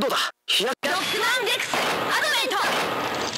どうだ？飛躍ロックマンデックスアドベント。